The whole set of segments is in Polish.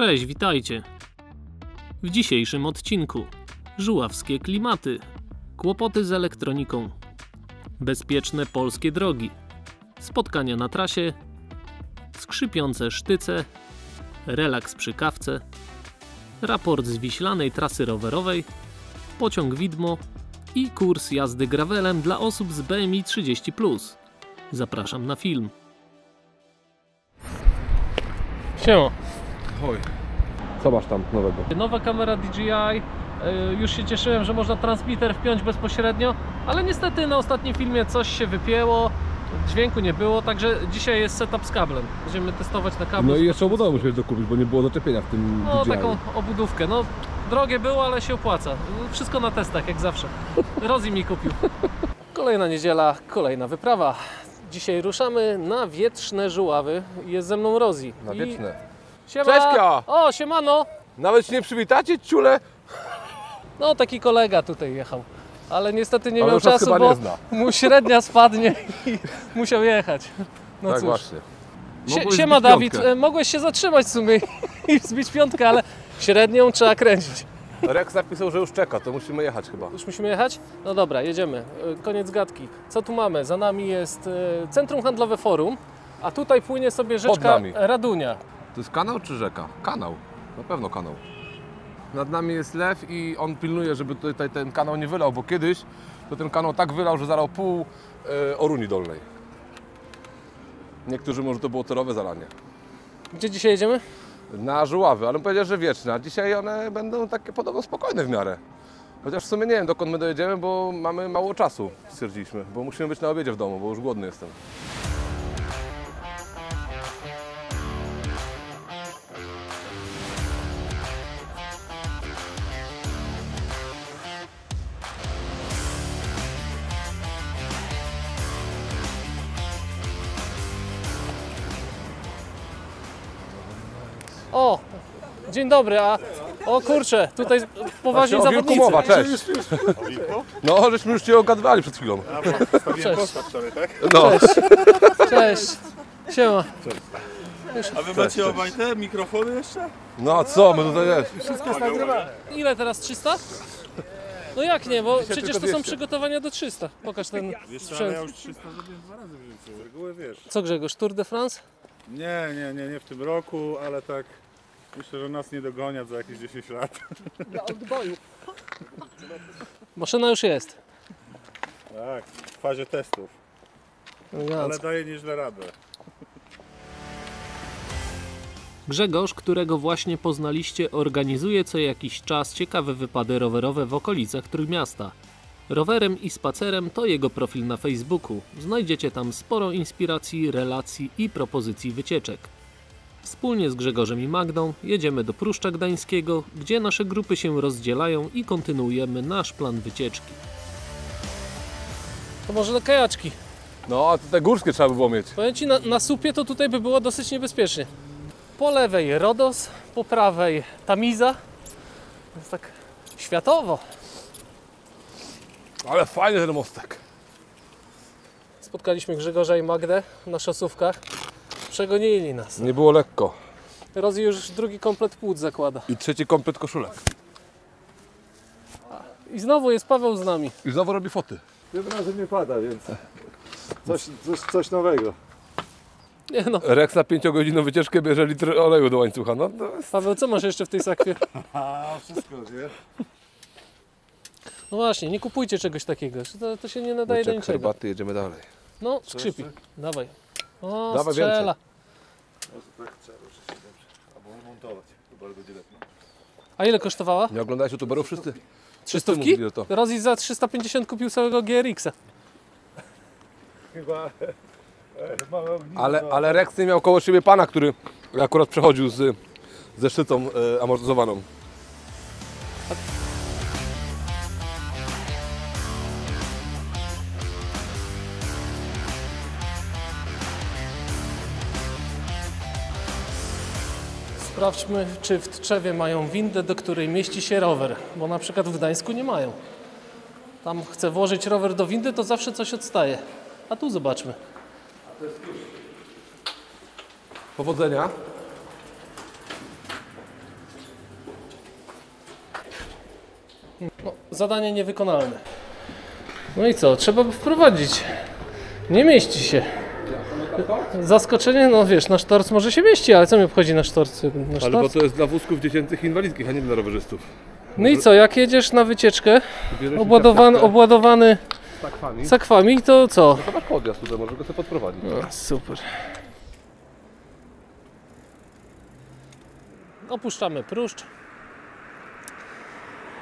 Cześć, witajcie. W dzisiejszym odcinku. Żuławskie klimaty, kłopoty z elektroniką, bezpieczne polskie drogi, spotkania na trasie, skrzypiące sztyce, relaks przy kawce, raport z wiślanej trasy rowerowej, pociąg widmo. I kurs jazdy gravelem dla osób z BMI 30+. Zapraszam na film. Siema. Oj. Co masz tam nowego? Nowa kamera DJI. e, Już się cieszyłem, że można transmitter wpiąć bezpośrednio, ale niestety na ostatnim filmie coś się wypięło, dźwięku nie było, także dzisiaj jest setup z kablem. Będziemy testować na kablu. No i jeszcze obudowę musiałeś dokupić, bo nie było doczepienia w tym No, DJI. taką obudówkę. No, drogie było, ale się opłaca. Wszystko na testach, jak zawsze. Rozi mi kupił. Kolejna niedziela, kolejna wyprawa. Dzisiaj ruszamy na wietrzne żuławy. Jest ze mną Rozi. Na I- wieczne. Siema. Cześć, Ka! O, siemano! Nawet się nie przywitacie, ciule? No, taki kolega tutaj jechał. Ale niestety nie Ale miał czasu, bo nie mu średnia spadnie i musiał jechać. No tak cóż. właśnie. Sie, siema Dawid, piątkę. e, mogłeś się zatrzymać w sumie i zbić piątkę, ale średnią trzeba kręcić. Rex napisał, że już czeka, to musimy jechać chyba. Już musimy jechać? No dobra, jedziemy. E, Koniec gadki. Co tu mamy? Za nami jest e, Centrum Handlowe Forum, a tutaj płynie sobie rzeczka. Radunia. To jest kanał czy rzeka? Kanał. Na pewno kanał. Nad nami jest lew i on pilnuje, żeby tutaj ten kanał nie wylał, bo kiedyś to ten kanał tak wylał, że zalał pół e, Oruni Dolnej. Niektórzy może to było torowe zalanie. Gdzie dzisiaj jedziemy? Na żuławy, ale powiedział, że wieczne, a dzisiaj one będą takie podobno spokojne w miarę. Chociaż w sumie nie wiem dokąd my dojedziemy, bo mamy mało czasu, stwierdziliśmy, bo musimy być na obiedzie w domu, bo już głodny jestem. Dzień dobry, a o kurczę, tutaj poważni Właśnie o wilku zawodnicy. mowa, cześć. No, żeśmy już Cię ogadywali przed chwilą. Cześć. No, Cześć. Siema. A wy macie obaj te mikrofony jeszcze? no a co, my tutaj jest. Ile teraz 300? No jak nie, bo przecież tylko to są 200. przygotowania do 300. Pokaż ten Wiesz co, ale ja sprzęt. już 300 zrobiłem dwa razy w życiu. Z reguły wiesz. Co Grzegorz, Tour de France? Nie, nie, nie, nie w tym roku, ale tak myślę, że nas nie dogonią za jakieś 10 lat. Maszyna już jest. Tak, w fazie testów. Ale daje nieźle radę. Grzegorz, którego właśnie poznaliście, organizuje co jakiś czas ciekawe wypady rowerowe w okolicach Trójmiasta. Rowerem i spacerem to jego profil na Facebooku. Znajdziecie tam sporo inspiracji, relacji i propozycji wycieczek. Wspólnie z Grzegorzem i Magdą jedziemy do Pruszcza Gdańskiego, gdzie nasze grupy się rozdzielają i kontynuujemy nasz plan wycieczki. To może do kajaczki. No, a te górskie trzeba by było mieć. Powiem Ci, na, na supie to tutaj by było dosyć niebezpiecznie. Po lewej Rodos, po prawej Tamiza. Jest tak światowo. Ale fajny ten mostek. Spotkaliśmy Grzegorza i Magdę na szosówkach. Przegonili nas. Nie było lekko. Rozi już drugi komplet płód zakłada. I trzeci komplet koszulek. I znowu jest Paweł z nami. I znowu robi foty. Tym razem nie pada, więc coś, coś, coś nowego. Nie no, Rex na 5-godzinną wycieczkę bierze litr oleju do łańcucha. No to jest... Paweł, co masz jeszcze w tej sakwie? A, wszystko, nie? No właśnie, nie kupujcie czegoś takiego. To, to się nie nadaje do Łyczek niczego. herbaty, jedziemy dalej. No, skrzypi. Dawaj. O, Dawaj strzela. Może tak trzeba ruszyć się dobrze. Albo remontować, to bardzo. A ile kosztowała? Nie oglądałeś youtuberów wszyscy? Trzystówki? mówili, że to. Rozi za 350 kupił całego GRX-a. Chyba e. Ale, ale Rex nie miał koło siebie pana, który akurat przechodził z, ze szczytą e, amortyzowaną. Sprawdźmy, czy w Tczewie mają windę, do której mieści się rower, bo na przykład w Gdańsku nie mają. Tam chcę włożyć rower do windy, to zawsze coś odstaje. A tu zobaczmy. Powodzenia. No, zadanie niewykonalne. No i co? Trzeba by wprowadzić. Nie mieści się. Zaskoczenie, no wiesz, na sztorc może się mieści, ale co mi obchodzi na sztorc? Na Ale bo to jest dla wózków dziecięcych inwalidzkich, a nie dla rowerzystów. No i co, jak jedziesz na wycieczkę, obładowany, obładowany takwami, sakwami, to co? to masz podjazd tutaj, możesz go sobie podprowadzić. No, super. Opuszczamy Pruszcz.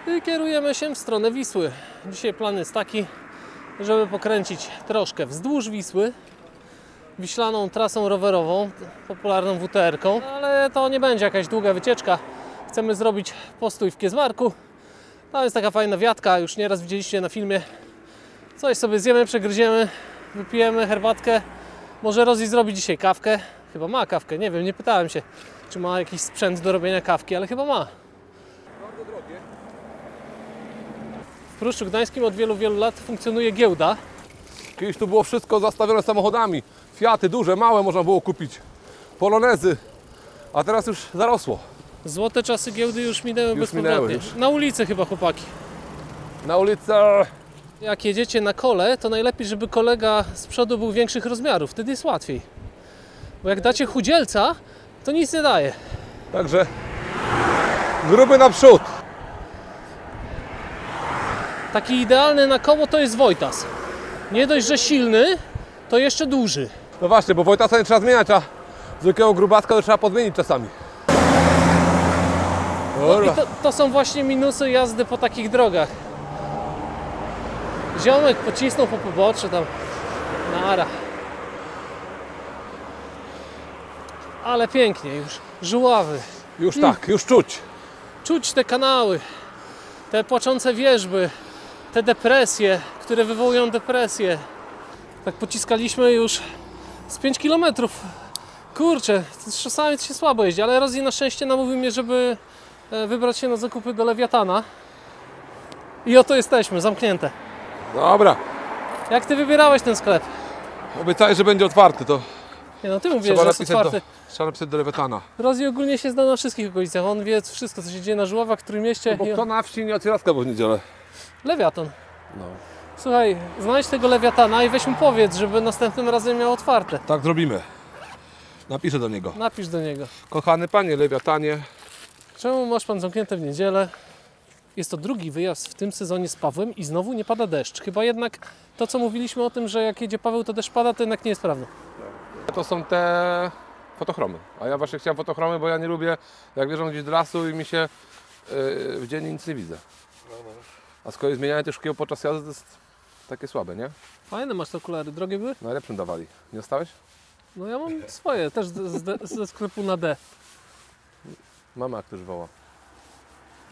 I kierujemy się w stronę Wisły. Dzisiaj plan jest taki, żeby pokręcić troszkę wzdłuż Wisły, wiślaną trasą rowerową, popularną WTR-ką, ale to nie będzie jakaś długa wycieczka. Chcemy zrobić postój w Kiezmarku. Tam jest taka fajna wiatka, już nieraz widzieliście na filmie. Coś sobie zjemy, przegryziemy, wypijemy herbatkę. Może Rozi zrobi dzisiaj kawkę. Chyba ma kawkę, nie wiem, nie pytałem się, czy ma jakiś sprzęt do robienia kawki, ale chyba ma. W Pruszczu Gdańskim od wielu, wielu lat funkcjonuje giełda. Kiedyś tu było wszystko zastawione samochodami. Fiaty duże, małe można było kupić. Polonezy. A teraz już zarosło. Złote czasy giełdy już minęły Już bezpowrotnie. minęły, już. Na ulicy chyba chłopaki. Na ulicę Jak jedziecie na kole, to najlepiej, żeby kolega z przodu był większych rozmiarów, wtedy jest łatwiej. Bo jak dacie chudzielca, to nic nie daje. Także gruby naprzód. Taki idealny na koło to jest Wojtas. Nie dość, że silny, to jeszcze duży. No właśnie, bo Wojtasa nie trzeba zmieniać, a zwykłego grubaska to trzeba podmienić czasami. No I to, to są właśnie minusy jazdy po takich drogach. Ziomek pocisnął po poboczu tam. Nara. Ale pięknie już. Żuławy. Już tak, już czuć. Czuć te kanały. Te płaczące wierzby. Te depresje, które wywołują depresję. Tak pociskaliśmy już z 5 km. Kurczę, to czasami się słabo jeździ, ale Rozi na szczęście namówił mnie, żeby e, wybrać się na zakupy do Lewiatana. I oto jesteśmy, zamknięte. Dobra. Jak ty wybierałeś ten sklep? Obiecałeś, że będzie otwarty, to Nie no, ty mówisz, że jest napisać, do, otwarty. trzeba napisać do Lewetana. Rozi ogólnie się zna na wszystkich okolicach. On wie wszystko, co się dzieje na Żuławach, w którym mieście. Bo i kto on... na wsi nie otwiera sklepu w niedzielę? Lewiatan. No. Słuchaj, znajdź tego Lewiatana i weź mu powiedz, żeby następnym razem miał otwarte. Tak zrobimy. Napiszę do niego. Napisz do niego. Kochany panie Lewiatanie, Czemu masz pan zamknięte w niedzielę? Jest to drugi wyjazd w tym sezonie z Pawłem i znowu nie pada deszcz. Chyba jednak to, co mówiliśmy o tym, że jak jedzie Paweł, to deszcz pada, to jednak nie jest prawdą. to są te fotochromy. A ja właśnie chciałem fotochromy, bo ja nie lubię, jak wjeżdżam gdzieś do lasu i mi się yy, w dzień nic nie widzę. A z kolei zmienianie też szkieł podczas jazdy to jest takie słabe, nie? Fajne masz te okulary, drogie były? Najlepszym dawali. Nie dostałeś? No ja mam swoje, też z- z- ze sklepu na D. Mama ktoś woła.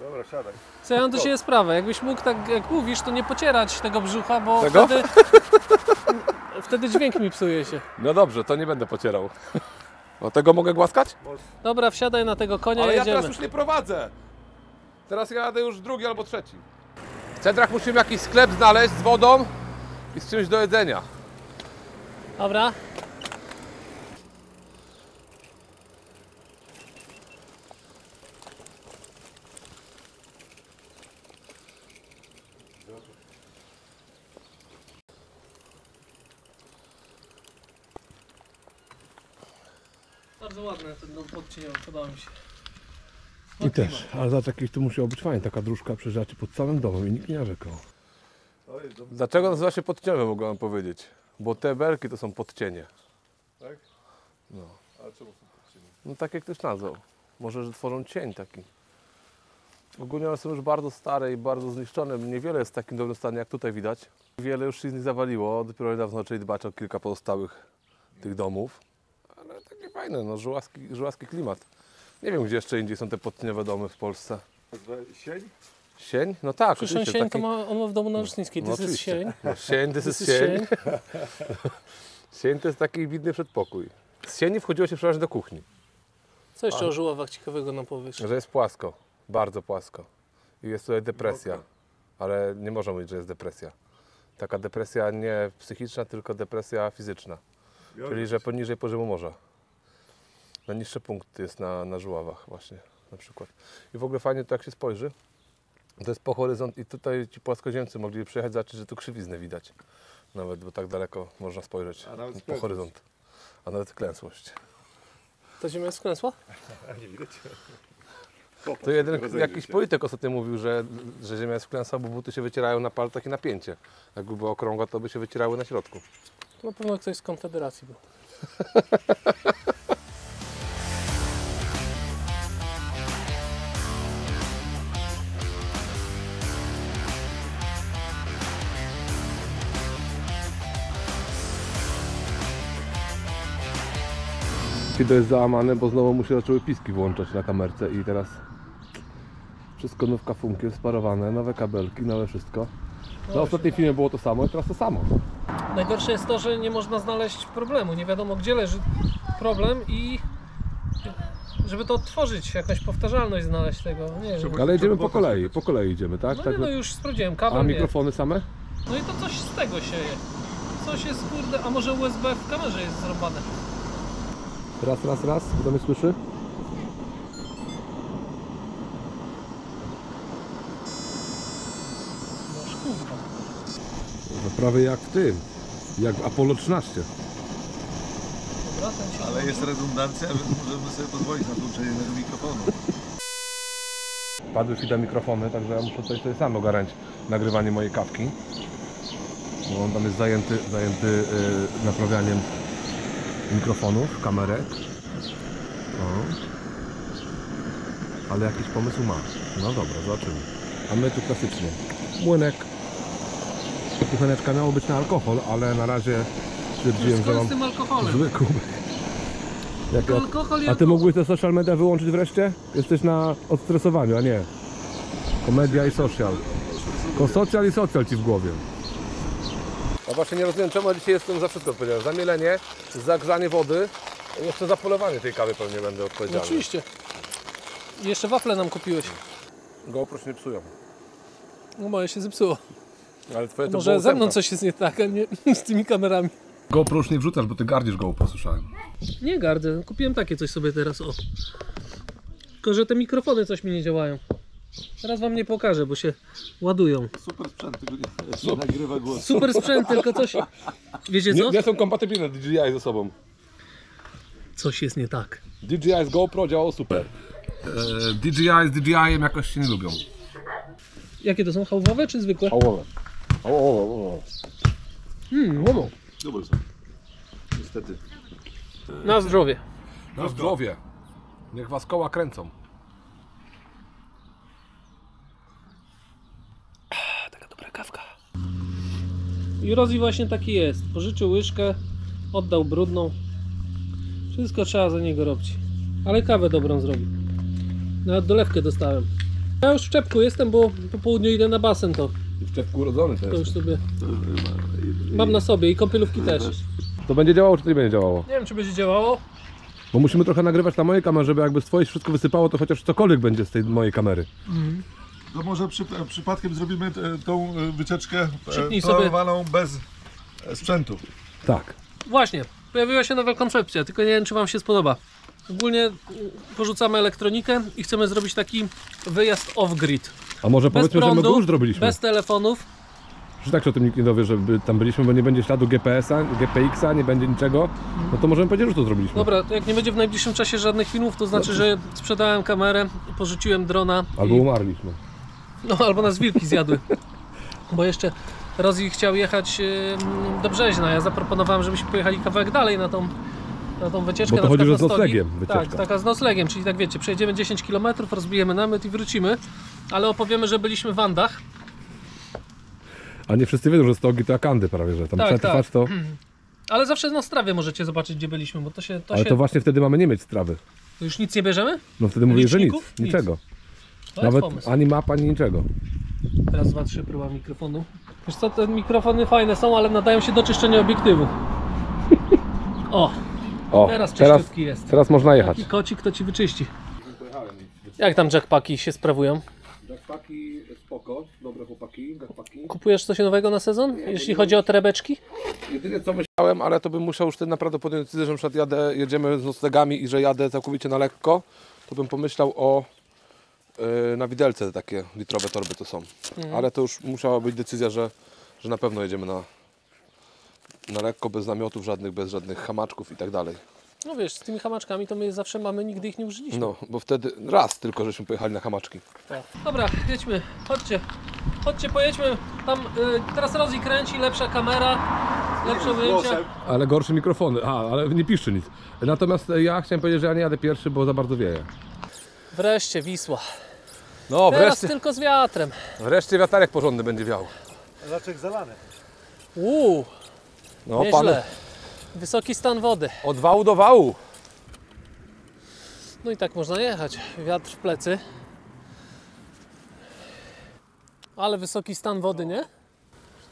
Dobra, siadaj. Co ja mam do siebie sprawę, jakbyś mógł tak jak mówisz, to nie pocierać tego brzucha, bo Tego? wtedy wtedy dźwięk mi psuje się. No dobrze, to nie będę pocierał. O tego mogę głaskać? Dobra, wsiadaj na tego konia Ale ja jedziemy. teraz już nie prowadzę. Teraz jadę już drugi albo trzeci. W centrach musimy jakiś sklep znaleźć z wodą i z czymś do jedzenia. Dobra. Bardzo ładny ten dom podcieniowy, podoba mi się. I też, ale za takich to musiało być fajnie, taka dróżka przeżywacie pod całym domem i nikt nie narzekał. Dlaczego nazywa się podcieniowe, mogę wam powiedzieć? Bo te belki to są podcienie. Tak? No. Ale czemu są podcienie? No tak jak ktoś nazwał. Może, że tworzą cień taki. Ogólnie one są już bardzo stare i bardzo zniszczone. Niewiele jest w takim dobrym stanie, jak tutaj widać. Wiele już się z nich zawaliło. Dopiero niedawno zaczęli dbać o kilka pozostałych tych domów. Ale takie fajne, no żułaski, żułaski klimat. Nie wiem, gdzie jeszcze indziej są te podcieniowe domy w Polsce. Sień? Sień? No tak, Przecież oczywiście. sień to taki- ma, on ma w domu na Rocznickiej, No to jest oczywiście. sień. No, sień, to To jest jest sień. Sień to jest taki widny przedpokój. Z sieni wchodziło się przeważnie do kuchni. Co jeszcze o żuławach ciekawego nam powiesz? Że jest płasko, bardzo płasko. I jest tutaj depresja. Ale nie można mówić, że jest depresja. Taka depresja nie psychiczna, tylko depresja fizyczna. Czyli, że poniżej poziomu morza. Najniższy punkt jest na, na żuławach właśnie na przykład. I w ogóle fajnie to jak się spojrzy, To jest po horyzont i tutaj ci płaskoziemcy mogli przyjechać zobaczyć, że tu krzywiznę widać. Nawet, bo tak daleko można spojrzeć A nawet po horyzont. A nawet klęsłość. To ziemia jest sklęsła? Nie widać. To jeden jakiś się. polityk ostatnio mówił, że, że ziemia jest klęsła, bo buty się wycierają na palcach i na pięcie. Jakby była okrągła, to by się wycierały na środku. To na pewno ktoś z Konfederacji był. Fido jest załamany, bo znowu mu się zaczęły piski włączać na kamerce i teraz wszystko nówka funkiem, sparowane, nowe kabelki, nowe wszystko. Na ostatnim filmie było to samo i teraz to samo. Najgorsze jest to, że nie można znaleźć problemu. Nie wiadomo gdzie leży problem i żeby to odtworzyć, jakąś powtarzalność znaleźć tego. Nie wiem. Ale idziemy po kolei, po kolei idziemy, tak? No tak nie, no już sprawdziłem, kabel A nie. mikrofony same? No i to coś z tego sieje. Coś jest kurde, a może USB w kamerze jest zrobione. Raz, raz, raz, kto mnie słyszy? No prawie jak w tym, jak w Apollo 13. Dobra, ten się Ale jest redundancja, więc możemy sobie pozwolić na włączenie innego mikrofonu. Padły Fida mikrofony, także ja muszę tutaj sobie sam ogarnąć nagrywanie mojej kawki. Bo on tam jest zajęty, zajęty yy, naprawianiem mikrofonów, kamerek. O. Ale jakiś pomysł ma. No dobra, zobaczymy. A my tu klasycznie. Młynek. Kucheneczka miało być na alkohol, ale na razie stwierdziłem, że mam zły kubek. Jak i A ty mógłbyś te social media wyłączyć wreszcie? Jesteś na odstresowaniu, a nie. Komedia i social. Tylko social i social ci w głowie. A właśnie nie rozumiem czemu ja dzisiaj jestem za wszystko odpowiedzialny. Za mielenie, za grzanie wody i jeszcze za polowanie tej kawy pewnie będę No odpowiedzialny. oczywiście. I jeszcze wafle nam kupiłeś. GoPro się nie psują. No moje się zepsuło. Ale twoje to Może było ze mną ósemka. coś jest nie tak, a nie z tymi kamerami. GoPro już nie wrzucasz, bo ty gardzisz GoPro, słyszałem. Nie gardzę, kupiłem takie coś sobie teraz, o. Tylko, że te mikrofony coś mi nie działają. Teraz wam nie pokażę, bo się ładują. Super sprzęt, tylko nie, nie nagrywa głosu. Super sprzęt, tylko coś... Wiecie co? Nie, nie są kompatybilne DJI ze sobą. Coś jest nie tak. DJI z GoPro działało super. E, DJI z DJI jakoś się nie lubią. Jakie to są? Hałwowe czy zwykłe? Ołowe. Ołowe, ołowe. Są. Niestety. Na zdrowie. Na zdrowie. Niech was koła kręcą. Taka dobra kawka. I Rozi właśnie taki jest. Pożyczył łyżkę, oddał brudną. Wszystko trzeba za niego robić. Ale kawę dobrą zrobił. Nawet dolewkę dostałem. Ja już w czepku jestem, bo po południu idę na basen, to, W czepku urodzony to to już sobie mam na sobie i kąpielówki też. To będzie działało, czy to nie będzie działało? Nie wiem, czy będzie działało. Bo musimy trochę nagrywać na mojej kamerze, żeby jakby z twojej wszystko wysypało, to chociaż cokolwiek będzie z tej mojej kamery. To może przy, przypadkiem zrobimy e, tą e, wycieczkę Przypnij e, sobie- planowaną bez e, sprzętu. Tak. Właśnie, pojawiła się nowa koncepcja, tylko nie wiem, czy Wam się spodoba. Ogólnie porzucamy elektronikę i chcemy zrobić taki wyjazd off-grid. A może Bez powiedzmy, że my prądu, go już zrobiliśmy. bez telefonów. Że tak się o tym nikt nie dowie, że by tam byliśmy, bo nie będzie śladu GPS-a, GPX-a, nie będzie niczego. No to możemy powiedzieć, że to zrobiliśmy. Dobra, to jak nie będzie w najbliższym czasie żadnych filmów, to znaczy, że sprzedałem kamerę, porzuciłem drona. Albo i, umarliśmy. No, albo nas wilki zjadły. Bo jeszcze Rozi chciał jechać do Brzeźna. Ja zaproponowałem, żebyśmy pojechali kawałek dalej na tą, na tą wycieczkę. Bo to na chodzi, że z noclegiem wycieczka. Tak, taka z noclegiem, czyli tak wiecie, przejedziemy 10 km, rozbijemy namiot i wrócimy. Ale opowiemy, że byliśmy w Andach. A nie wszyscy wiedzą, że stogi to akandy prawie, że tam Tak, tak. to... Ale zawsze na strawie możecie zobaczyć, gdzie byliśmy, bo to się. To Ale się to właśnie wtedy mamy nie mieć strawy. to już nic nie bierzemy? No wtedy mówię, że nic, Liczników? Nic. To Nawet jest pomysł. ani map, ani niczego. Raz, dwa, trzy, próba mikrofonu. Wiesz co, te mikrofony fajne są, ale nadają się do czyszczenia obiektywu. O, O, teraz teraz, czyściutki jest. teraz można jechać. Taki kocik to ci wyczyści. Jak tam jackpaki się sprawują? Jackpaki spoko, dobre chłopaki, jackpaki. Kupujesz coś nowego na sezon, jeśli chodzi o torebeczki? Jedynie co myślałem, ale to bym musiał już wtedy naprawdę podjąć decyzję, że na przykład jadę, jedziemy z noclegami i że jadę całkowicie na lekko, to bym pomyślał o na widelce te takie litrowe torby to są. Ale to już musiała być decyzja, że, że na pewno jedziemy na, na lekko, bez namiotów żadnych, bez żadnych hamaczków i tak dalej. No wiesz, z tymi hamaczkami to my zawsze mamy, nigdy ich nie użyliśmy. No, bo wtedy raz tylko żeśmy pojechali na hamaczki. Tak. Dobra, jedźmy, chodźcie. Chodźcie, pojedźmy. Tam y, teraz Rozi kręci, lepsza kamera, lepsze ujęcia. Ale gorsze mikrofony, a, ale nie piszczy nic. Natomiast ja chciałem powiedzieć, że ja nie jadę pierwszy, bo za bardzo wieje. Wreszcie Wisła. No, Teraz wreszcie, tylko z wiatrem. wreszcie wiatarek porządny będzie wiał. Raczek zalany. Uuu, No, nieźle. Wysoki stan wody. od wału do wału. No i tak można jechać. Wiatr w plecy. Ale wysoki stan wody, nie?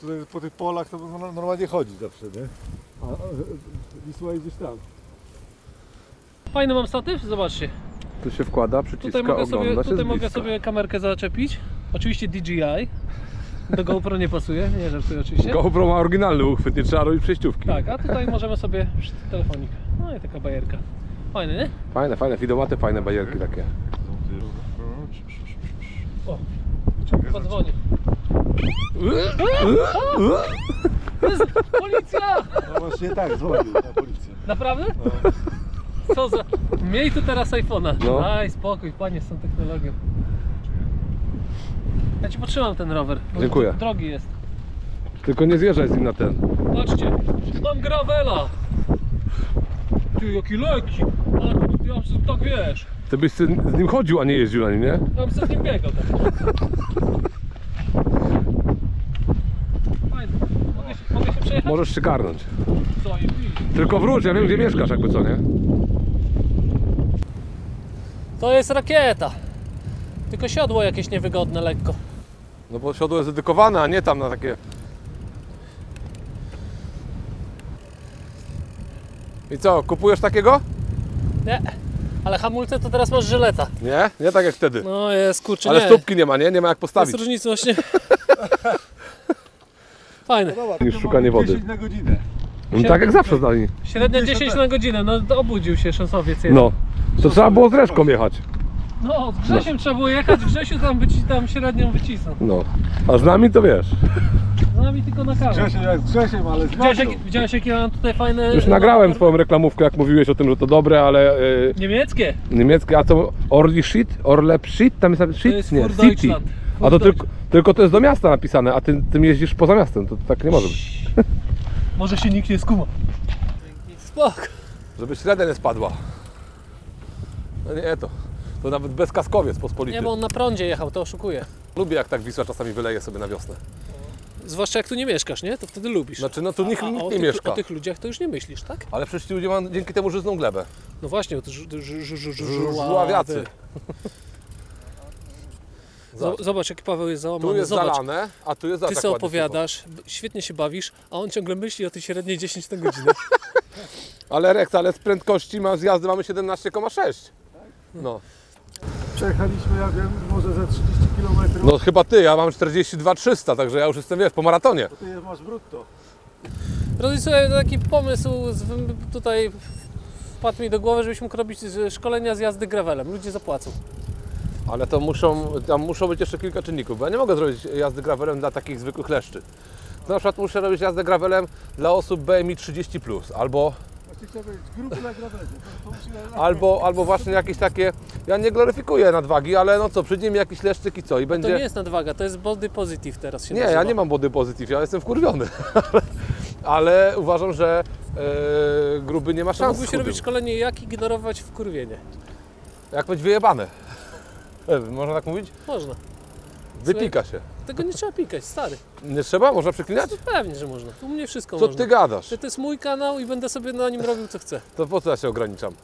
Tutaj po tych polach to no- normalnie chodzi zawsze, nie? A, a Wisła jest gdzieś tam. Fajny mam statyw, zobaczcie. Tu się wkłada, przyciska, Tutaj mogę, sobie, ogląda się tutaj mogę sobie kamerkę zaczepić. Oczywiście DJI. Do GoPro nie pasuje, nie żartuję oczywiście. GoPro ma oryginalny uchwyt, nie trzeba robić przejściówki. Tak, a tutaj możemy sobie telefonik. No i taka bajerka. Fajny, nie? Fajne, fajne, widomaty, fajne bajerki takie. O, podzwoni. Jest policja! No właśnie tak, dzwonił na policję. Naprawdę? Co za... Miej tu teraz iPhone'a. No. Daj spokój, panie, z tą technologią. Ja ci potrzymam ten rower. bo Dziękuję. Drogi jest. Tylko nie zjeżdżaj z nim na ten. Patrzcie, mam gravela. Ty, jaki lekki. A, ja bym tak wiesz. Ty byś z z nim chodził, a nie jeździł na nim, nie? Ja bym sobie z nim biegał. Tak. Fajnie. Mogę się, mogę się przejechać? Możesz przygarnąć. Co, i Tylko wróć, ja wiem gdzie mieszkasz, jakby co, nie? To jest rakieta. Tylko siodło jakieś niewygodne lekko. No bo siodło jest dedykowane, a nie tam na takie... I co, kupujesz takiego? Nie. Ale hamulce to teraz masz żyleta. Nie? Nie tak jak wtedy. No jest kurczę, Ale nie. stópki nie ma, nie? Nie ma jak Jest postawić. różnica właśnie. Fajne. To szukanie wody. 10 na godzinę. No tak jak zawsze zdali. Średnia 10 na godzinę, no to obudził się szasowiec jeden. No. To trzeba było z reszką jechać. No, z Grzesiem trzeba było jechać, Grzesiu tam, wyci tam średnią wycisnął. No. A z nami to wiesz. Z nami tylko na kawę. Grzesiem jak z Grzesiem, ale z Widziałeś, Macią. jak, widziałeś jakie ja mam tutaj fajne... Już nagrałem swoją reklamówkę, jak mówiłeś o tym, że to dobre, ale yy, Niemieckie. niemieckie, a to Orli Shit? Orlep Shit? Tam jest napisane To Shit? jest Nie, Fur City. Deutschland. Fur A to tylko, tylko to jest do miasta napisane, a ty tym jeździsz poza miastem, to tak nie może być. Może się nikt nie skuma. Spoko. Żeby średnia nie spadła. No nie, to, to nawet bez kaskowiec pospolity. Nie, bo on na prądzie jechał, to oszukuje. Lubię jak tak Wisła czasami wyleje sobie na wiosnę. Zwłaszcza jak tu nie mieszkasz, nie? To wtedy lubisz. Znaczy, no tu nikt, A, a nikt nie tych, mieszka. O tych ludziach to już nie myślisz, tak? Ale przecież ci ludzie mają dzięki temu żyzną glebę. No właśnie, to. Żuławiacy. Zo- Zobacz, jaki Paweł jest załamany. Tu jest Zobacz, zalane, a tu jest ty ładnie opowiadasz, świetnie się bawisz, a on ciągle myśli o tej średniej 10 na godzinę. Ale Rex, ale z prędkości ma, z jazdy mamy 17,6. No. Przejechaliśmy, ja wiem, może ze 30 km. no chyba ty, ja mam 42,300, także ja już jestem, wiesz, po maratonie. To ty masz brutto. Drodzy słuchaj, taki pomysł tutaj wpadł mi do głowy, żebyśmy mógł robić szkolenia z jazdy gravelem. Ludzie zapłacą. Ale to muszą, tam muszą być jeszcze kilka czynników, bo ja nie mogę zrobić jazdy gravelem dla takich zwykłych leszczy. To na przykład muszę robić jazdę gravelem dla osób BMI 30+, albo, Chciałem powiedzieć, grupy. To, to albo, albo właśnie jakieś takie, ja nie gloryfikuję nadwagi, ale no co, przyjdzie mi jakiś leszczyk i co, i To będzie... nie jest nadwaga, to jest body positive teraz się Nie, nazywa. ja nie mam body positive, ja jestem wkurwiony. ale uważam, że e, gruby nie ma To szans. mógłbyś robić szkolenie jak ignorować wkurwienie. Jak być wyjebane. Można tak mówić? Można. Wypika się. Tego nie trzeba pikać, stary. Nie trzeba? Można przeklinać? To pewnie, że można. U mnie wszystko Co można. ty gadasz? To, to jest mój kanał i będę sobie na nim robił co chcę. To po co ja się ograniczam?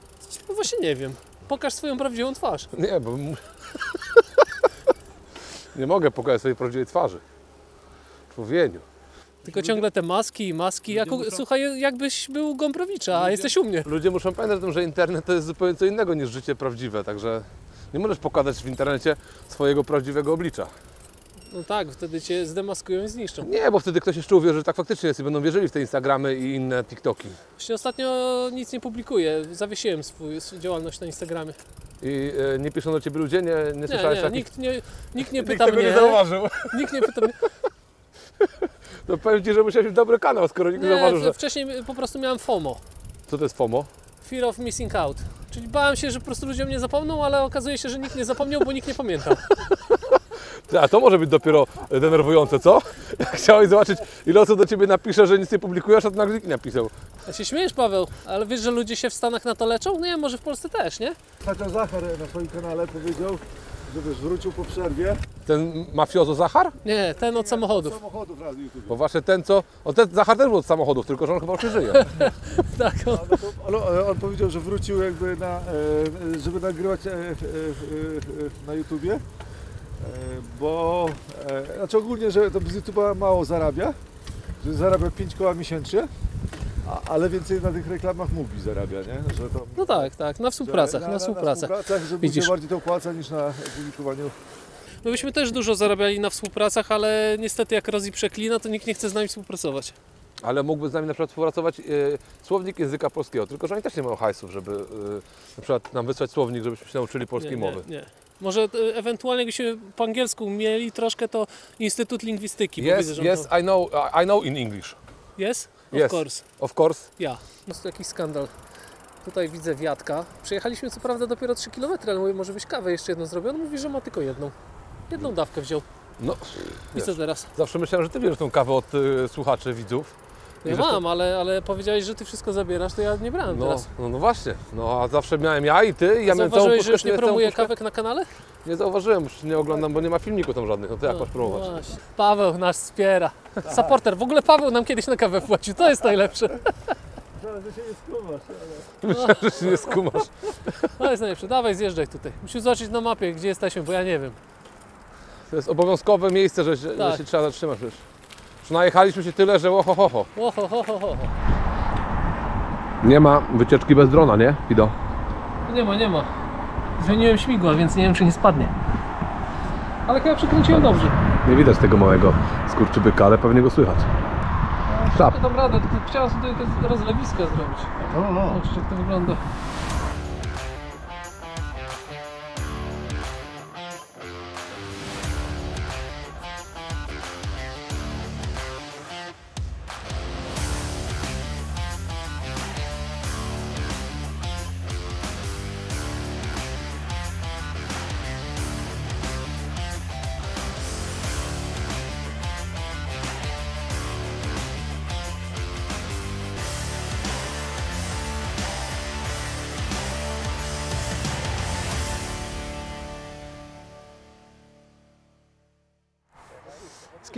No właśnie nie wiem. Pokaż swoją prawdziwą twarz. Nie, bo... nie mogę pokazać swojej prawdziwej twarzy. Człowieniu. Tylko ciągle te maski i maski. Jak, u- słuchaj, jakbyś był u Gombrowicza, a jesteś u mnie. Ludzie muszą pamiętać o tym, że internet to jest zupełnie co innego niż życie prawdziwe, także nie możesz pokazać w internecie swojego prawdziwego oblicza. No tak, wtedy cię zdemaskują i zniszczą. Nie, bo wtedy ktoś jeszcze uwierzy, że tak faktycznie jest i będą wierzyli w te Instagramy i inne TikToki. Właśnie ostatnio nic nie publikuję. Zawiesiłem swój, swą działalność na Instagramie. I e, nie piszą do ciebie ludzie, nie, nie Nie, słyszałeś nie, takich... nikt nie, nikt nie Nikt pyta tego mnie. nie zauważył. Nikt nie pyta mnie. To powiem ci, że musiałeś mieć dobry kanał, skoro nikt nie, zauważył, że... wcześniej po prostu miałem FOMO. Co to jest FOMO? Fear of missing out. Czyli bałem się, że po prostu ludzie mnie zapomną, ale okazuje się, że nikt nie zapomniał, bo nikt nie pamiętał. A to może być dopiero e, denerwujące, co? Chciałeś zobaczyć, ile osób do ciebie napisze, że nic nie publikujesz, a to nagle nikt nie napisał. Ja się śmiejesz, Paweł, ale wiesz, że ludzie się w Stanach na to leczą? Nie, może w Polsce też, nie? Tato Zachar na swoim kanale powiedział, że wiesz, wrócił po przerwie. Ten mafiozo Zachar? Nie, ten od samochodów. Samochodów raz YouTube. Bo właśnie ten, co... O, ten Zachar też był od samochodów, tylko że on chyba już nie żyje. Tak, on, Ale, ale on powiedział, że wrócił jakby na, e, żeby nagrywać e, e, e, na YouTubie, bo e, znaczy ogólnie, że to z YouTube'a mało zarabia, że zarabia 5 koła miesięcznie, a, ale więcej na tych reklamach mówi zarabia, nie? Że to, no tak, tak, na współpracach, że na, na, współpracach. Na współpracach, że Widzisz. Widzisz. bardziej to opłaca niż na publikowaniu. My byśmy też dużo zarabiali na współpracach, ale niestety jak Rozi przeklina, to nikt nie chce z nami współpracować. Ale mógłby z nami na przykład współpracować e, słownik języka polskiego, tylko że oni też nie mają hajsów, żeby e, na przykład nam wysłać słownik, żebyśmy się nauczyli polskiej nie, mowy. Nie, nie. Może e, ewentualnie jakbyśmy po angielsku mieli troszkę, to Instytut Lingwistyki. Yes, widzę, yes, I know, I know in English. To... Yes? Of Yes. course. Of course. Ja. Jest to jakiś skandal. Tutaj widzę wiatka. Przejechaliśmy co prawda dopiero 3 km, ale mówię, może byś kawę jeszcze jedną zrobił. On mówi, że ma tylko jedną. Jedną dawkę wziął. No, I Wiesz. co teraz? zawsze myślałem, że ty bierzesz tą kawę od e, słuchaczy, widzów. Ja że to- mam, ale, ale powiedziałeś, że ty wszystko zabierasz, to ja nie brałem No, teraz. no, no właśnie, no a zawsze miałem ja i ty i ja miałem całą Zauważyłeś, że już puszkę, nie promuję puszkę. kawek na kanale? Nie zauważyłem, już nie oglądam, bo nie ma filmiku tam żadnych, no to jak masz promować? No właśnie. Paweł nas wspiera. Supporter. W ogóle Paweł nam kiedyś na kawę płacił. To jest najlepsze. Zaraz się nie skumasz. Myślałem, że się nie skumasz. To jest najlepsze. Dawaj, zjeżdżaj tutaj. Musisz zobaczyć na mapie, gdzie jesteśmy, bo ja nie wiem. To jest obowiązkowe miejsce, że, się- Tak. że się trzeba zatrzymać już. Najechaliśmy się tyle, że oho, ho, ho. Oho, ho, ho, ho. Nie ma wycieczki bez drona, nie? Ido. Nie ma, nie ma. Zmieniłem śmigła, więc nie wiem, czy nie spadnie. Ale chyba przykręciłem dobrze. Nie widać tego małego skurczybyka, ale pewnie go słychać. Szap. Ja dam radę, tylko chciałem sobie tylko rozlewisko zrobić. No, no. Zobaczcie, jak to wygląda.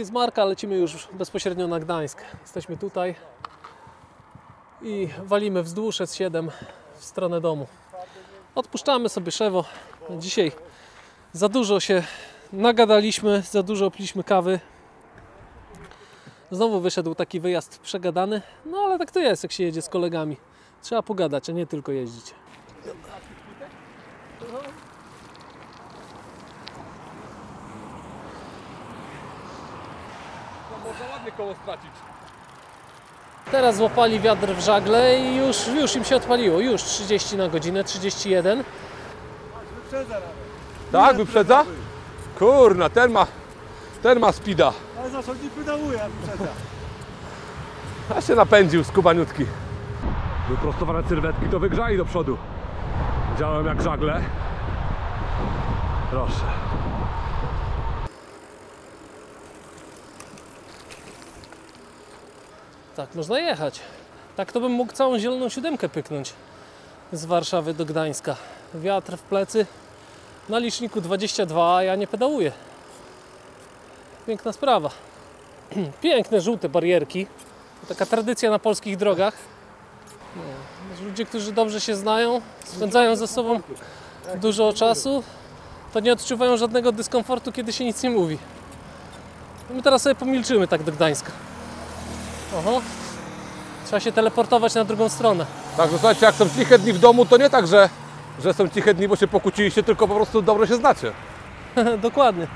Z Kiedzmarka lecimy już bezpośrednio na Gdańsk. Jesteśmy tutaj i walimy wzdłuż S7 w stronę domu. Odpuszczamy sobie szewo. Dzisiaj za dużo się nagadaliśmy, za dużo piliśmy kawy. Znowu wyszedł taki wyjazd przegadany, no ale tak to jest, jak się jedzie z kolegami. Trzeba pogadać, a nie tylko jeździć. Można ładnie koło stracić. Teraz złapali wiatr w żagle i już, już im się odpaliło. Już 30 na godzinę, 31. Tak, wyprzedza? Kurna, ten ma, ten ma speeda. Ale zresztą nie pedałuje, a wyprzedza. A się napędził skubaniutki. Wyprostowane sylwetki to wygrzali do przodu. Działałem jak żagle. Proszę. Tak, można jechać. Tak to bym mógł całą zieloną siódemkę pyknąć z Warszawy do Gdańska. Wiatr w plecy. Na liczniku 22, a ja nie pedałuję. Piękna sprawa. Piękne żółte barierki. Taka tradycja na polskich drogach. Ludzie, którzy dobrze się znają, spędzają ze sobą dużo czasu, to nie odczuwają żadnego dyskomfortu, kiedy się nic nie mówi. My teraz sobie pomilczymy tak do Gdańska. Oho. Trzeba się teleportować na drugą stronę. Tak, no słuchajcie, jak są ciche dni w domu, to nie tak, że, że są ciche dni, bo się pokłóciliście, tylko po prostu dobrze się znacie. Dokładnie.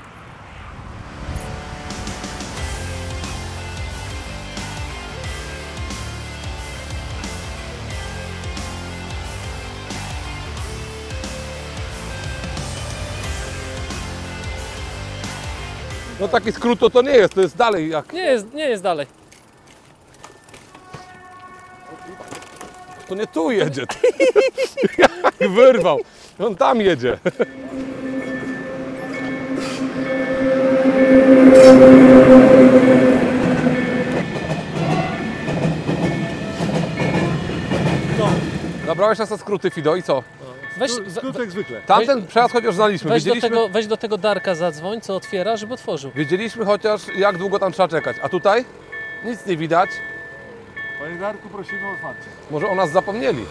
No taki skrót to, to nie jest, to jest dalej jak... Nie jest, nie jest dalej. To nie tu jedzie. Jak wyrwał. On tam jedzie. Nabrałeś nas na skróty Fido i co? Weź, Skrót, jak zwykle. Tamten przejazd chociaż znaliśmy. weź, do tego, weź do tego Darka zadzwoń, co otwiera, żeby otworzył. wiedzieliśmy chociaż jak długo tam trzeba czekać. A tutaj nic nie widać. Panie Darku, prosimy o otwarcie. Może o nas zapomnieli.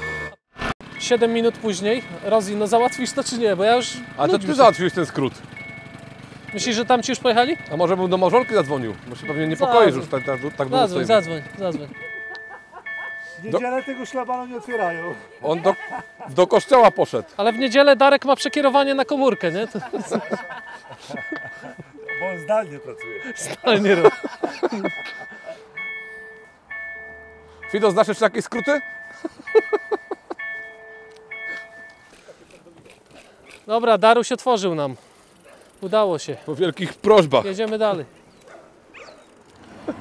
7 minut później, Rozi, no załatwisz to czy nie? Bo ja już. A to ty załatwiłeś ten skrót. Myślisz, że tam ci już pojechali? A może bym do małżonki zadzwonił, bo się pewnie niepokoisz już tak, tak, tak długo Zadzwoń, zadzwoń, zadzwoń. W niedzielę tego szlabanu nie otwierają. On do, do kościoła poszedł. Ale w niedzielę Darek ma przekierowanie na komórkę, nie? To Bo on zdalnie pracuje. ale nie rób. Fido, znasz jeszcze jakieś skróty? Dobra, Daruś otworzył nam. Udało się. Po wielkich prośbach. Jedziemy dalej.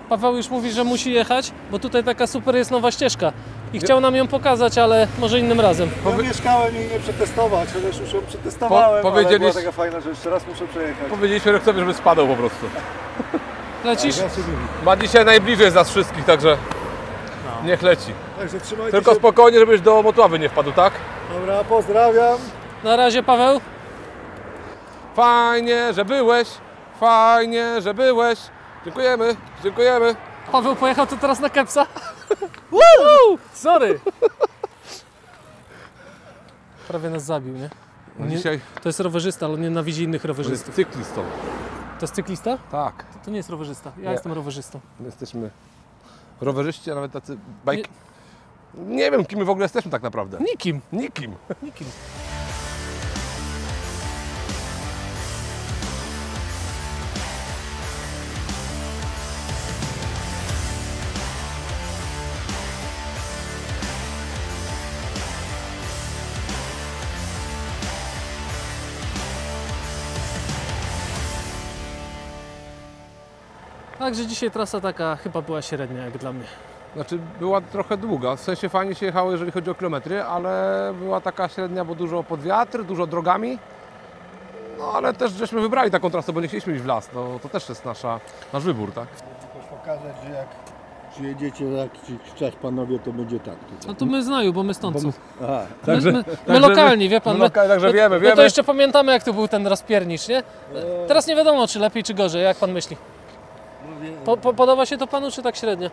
Paweł już mówi, że musi jechać, bo tutaj taka super jest nowa ścieżka. I chciał nam ją pokazać, ale może innym razem. Ja mieszkałem jej nie przetestować, chociaż już ją przetestowałem, Po- ale była taka fajna, że jeszcze raz muszę przejechać. Powiedzieliśmy Reksowi, żeby spadał po prostu. Lecisz? Ma dzisiaj najbliżej z nas wszystkich, także niech leci. Także trzymajcie Tylko się. spokojnie, żebyś do Motławy nie wpadł, tak? Dobra, pozdrawiam. Na razie, Paweł. Fajnie, że byłeś. Fajnie, że byłeś. Dziękujemy, dziękujemy. Paweł pojechał to teraz na kepsa. Woo! Sorry. Prawie nas zabił, nie? No Nie- Dzisiaj To jest rowerzysta, ale on nienawidzi innych rowerzystów. cyklistą. To jest cyklista? Tak, To nie jest rowerzysta. Ja Nie. jestem rowerzystą. my jesteśmy rowerzyści, a nawet tacy bajk... Nie wiem, kim my w ogóle jesteśmy tak naprawdę. Nikim. Nikim. Nikim. Także dzisiaj trasa taka chyba była średnia jak dla mnie. Znaczy była trochę długa, w sensie fajnie się jechało, jeżeli chodzi o kilometry, ale była taka średnia, bo dużo pod wiatr, dużo drogami. No ale też żeśmy wybrali taką trasę, bo nie chcieliśmy iść w las, no to też jest nasza, nasz wybór, tak? Pokazać, że jak przyjedziecie za jakiś czas panowie, to będzie tak tutaj. No to my znaju, bo my stąd są. Aha, My, my, my także lokalni, wie pan. my My, lokal- także my, wiemy, my wiemy. to jeszcze pamiętamy, jak to był ten rozpiernicz, nie? Teraz nie wiadomo, czy lepiej, czy gorzej. Jak pan myśli? Po, po, podoba się to panu, czy tak średnio?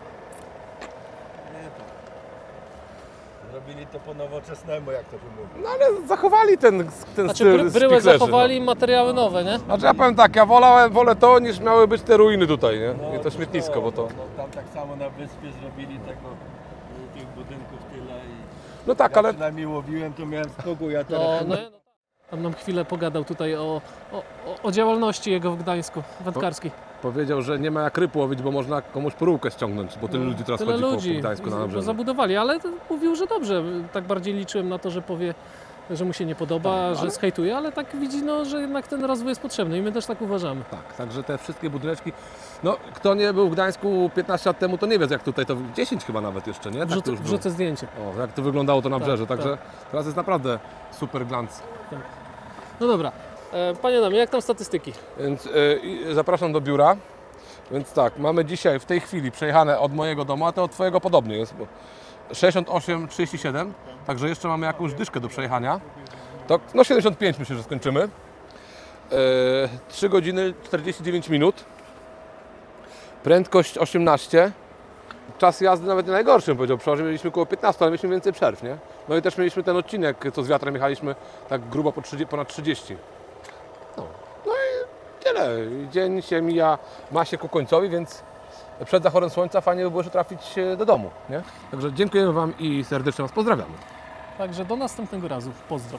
robili to po nowoczesnemu, jak to się mówi. No ale zachowali ten, ten Znaczy, styl bry, bryłę spichlerzy, zachowali, materiały nowe, nie? No. Znaczy ja powiem tak, ja wolałem, wolę to, niż miały być te ruiny tutaj, nie? I to śmietnisko, bo to... No, tam tak samo na wyspie zrobili tego, tych budynków tyle i No tak, ja ale przynajmniej łowiłem, to miałem spokój, a No, teraz no, no. Pan nam chwilę pogadał tutaj o, o, o, działalności jego w Gdańsku, wędkarskiej. powiedział, że nie ma jak ryb łowić, bo można komuś porółkę ściągnąć, bo tyle ludzi teraz Tyle chodzi po, ludzi po Gdańsku na nabrzeżu. zabudowali, ale mówił, że dobrze. Tak bardziej liczyłem na to, że powie, że mu się nie podoba, Tak, że ale- skejtuje, ale tak widzi, no, że jednak ten rozwój jest potrzebny i my też tak uważamy. Tak, także te wszystkie budyneczki. No, kto nie był w Gdańsku 15 lat temu, to nie wie, jak tutaj to 10 chyba nawet jeszcze, nie? Tak to Wrzucę, zdjęcie. O, jak to wyglądało to na Tak, brzeże, także teraz jest naprawdę super glans. No dobra. E, Panie Namie, jak tam statystyki? Więc i zapraszam do biura. Więc tak, mamy dzisiaj w tej chwili przejechane od mojego domu, a to od Twojego podobnie jest. Bo 68,37, także jeszcze mamy jakąś dyszkę do przejechania. To, no 75 myślę, że skończymy. E, 3 godziny 49 minut. Prędkość 18. Czas jazdy nawet nie najgorszy, bym powiedział. Przeważnie mieliśmy około 15, ale mieliśmy więcej przerw, nie? No i też mieliśmy ten odcinek, co z wiatrem jechaliśmy tak grubo po 30, ponad 30. No, no i tyle. Dzień się mija, ma się ku końcowi, więc przed zachodem słońca fajnie by było jeszcze trafić e, do domu, nie? Także dziękujemy Wam i serdecznie Was pozdrawiamy. Także do następnego razu. Pozdro.